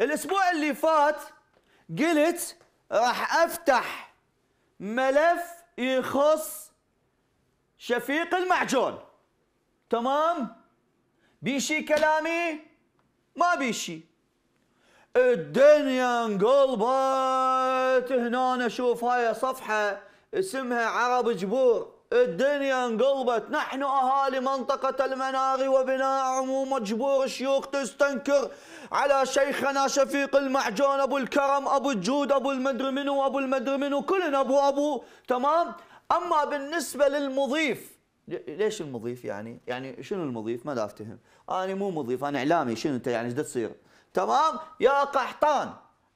الأسبوع اللي فات قلت راح أفتح ملف يخص شفيق المعجون. تمام؟ بيشي كلامي؟ ما بيشي. الدنيا انقلبت. هنا أشوف هاي صفحة اسمها عرب جبور. الدنيا انقلبت نحن أهالي منطقة المناغي وبناء عموم جبور الشيوخ تستنكر على شيخنا شفيق المعجون أبو الكرم أبو الجود أبو المدري منو أبو المدري منو كلنا أبو أبو تمام أما بالنسبة للمضيف ليش المضيف يعني؟ يعني شنو المضيف؟ ما افتهم، أنا مو مضيف أنا إعلامي شنو أنت يعني إيش تصير؟ تمام؟ يا قحطان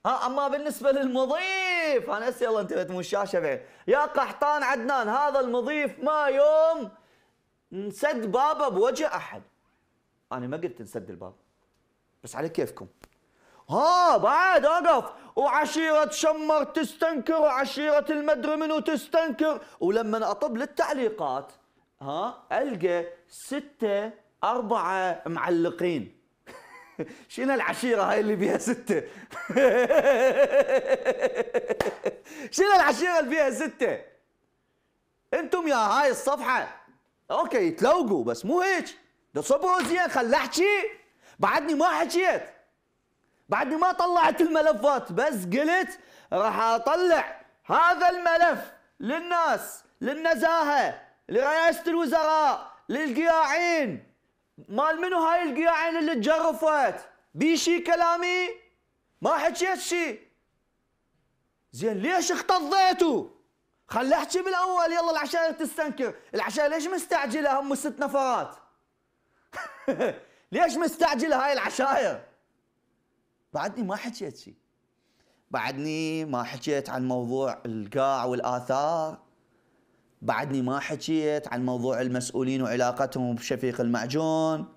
ها أما بالنسبة للمضيف أنا هسه يلا انتبهت مو الشاشه بعد يا قحطان عدنان هذا المضيف ما يوم نسد بابه بوجه أحد. أنا ما قلت نسد الباب. بس على كيفكم. ها بعد أقف. وعشيرة شمر تستنكر وعشيرة المدري منو تستنكر. ولما أطب للتعليقات ها ألقى ستة أربعة معلقين. شنو العشيرة هاي اللي بيها ستة؟ شنو العشيرة اللي بيها ستة أنتم يا هاي الصفحة. أوكي تلوقوا بس مو هيك. ده صبروا زين خل احكي. بعدني ما حكيت. بعدني ما طلعت الملفات بس قلت راح اطلع هذا الملف للناس للنزاهة لرئاسة الوزراء للقياعين. مال منو هاي القياعين اللي تجرفت؟ بيشي كلامي؟ ما حكيت شي. زين ليش اختضيتوا خلي احكي بالأول. يلا العشاء تستنكر. العشاء ليش مستعجلة هم ست نفرات؟ ليش مستعجلة هاي العشاير؟ بعدني ما حكيت شي. بعدني ما حكيت عن موضوع القاع والآثار. بعدني ما حكيت عن موضوع المسؤولين وعلاقتهم بشفيق المعجون.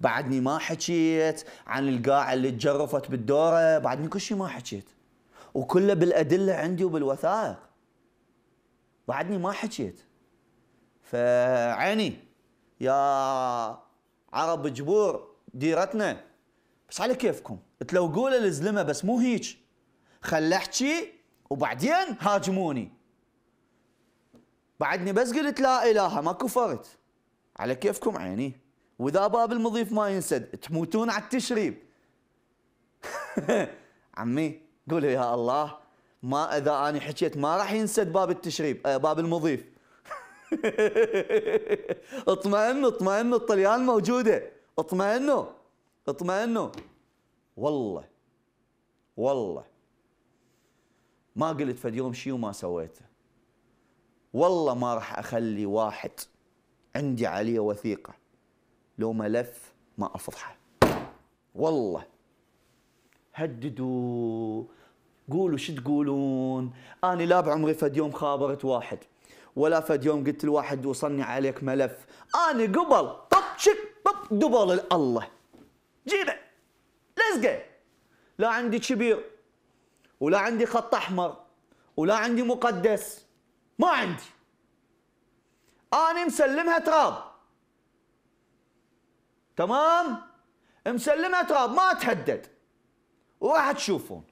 بعدني ما حكيت عن القاعة اللي تجرفت بالدورة. بعدني كل شيء ما حكيت. وكله بالأدلة عندي وبالوثائق. بعدني ما حكيت. فعيني يا عرب جبور ديرتنا. بس على كيفكم؟ تلوقوا له الزلمه بس مو هيك. خل أحكي وبعدين هاجموني. بعدني بس قلت لا إله ما كفرت. على كيفكم عيني؟ وإذا باب المضيف ما ينسد تموتون على التشريب. عمي. قولوا يا الله ما إذا أني حكيت ما راح ينسد باب التشريب آه باب المضيف. اطمئنوا اطمئنوا الطليان موجودة. اطمئنوا اطمئنوا والله والله. ما قلت فد يوم شيء وما سويته. والله ما راح أخلي واحد عندي عليه وثيقة. لو ملف ما أفضحه. والله. هددوا. قولوا شو تقولون؟ أنا لا بعمري فد يوم خابرت واحد ولا فد يوم قلت الواحد وصلني عليك ملف. أنا قبل طب شك طب دبل الله. جيبه لزقه لا عندي كبير ولا عندي خط أحمر ولا عندي مقدس. ما عندي. أنا مسلمها تراب. تمام؟ مسلمها تراب ما تهدد. وراح تشوفون